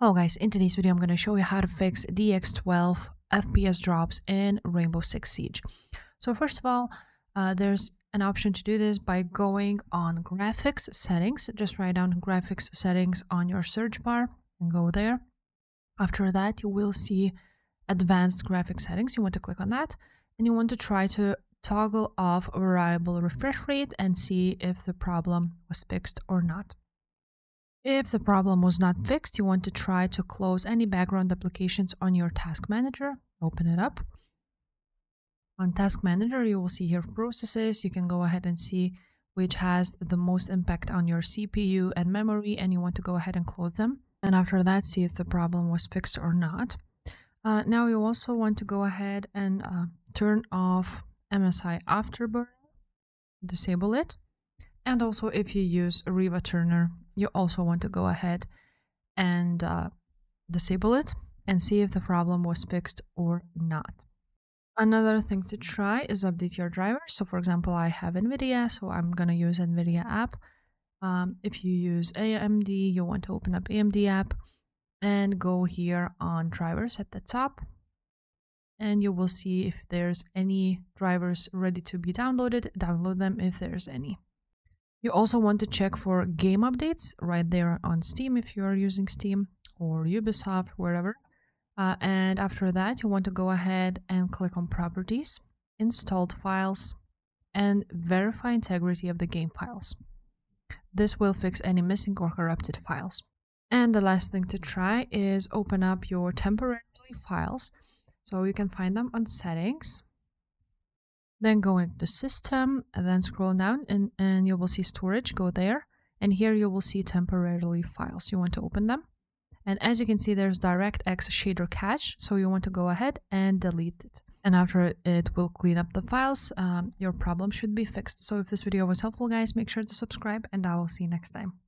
Hello guys, in today's video I'm going to show you how to fix DX12 FPS drops in Rainbow Six Siege. So first of all, uh, there's an option to do this by going on graphics settings. Just write down graphics settings on your search bar and go there. After that you will see advanced graphics settings. You want to click on that and you want to try to toggle off variable refresh rate and see if the problem was fixed or not. If the problem was not fixed, you want to try to close any background applications on your task manager. Open it up. On task manager, you will see here processes. You can go ahead and see which has the most impact on your CPU and memory, and you want to go ahead and close them. And after that, see if the problem was fixed or not. Uh, now you also want to go ahead and uh, turn off MSI Afterburner, disable it. And also if you use RivaTuner, you also want to go ahead and uh, disable it and see if the problem was fixed or not. Another thing to try is update your driver. So for example, I have NVIDIA, so I'm going to use NVIDIA app. Um, if you use AMD, you want to open up AMD app and go here on drivers at the top. And you will see if there's any drivers ready to be downloaded, download them if there's any. You also want to check for game updates right there on Steam if you are using Steam or Ubisoft, wherever. Uh, and after that, you want to go ahead and click on Properties, Installed Files, and verify integrity of the game files. This will fix any missing or corrupted files. And the last thing to try is open up your temporarily files. So you can find them on Settings, then go into system and then scroll down and, and you will see storage, go there. And here you will see temporarily files. You want to open them. And as you can see, there's DirectX shader cache. So you want to go ahead and delete it. And after it will clean up the files, um, your problem should be fixed. So if this video was helpful, guys, make sure to subscribe and I will see you next time.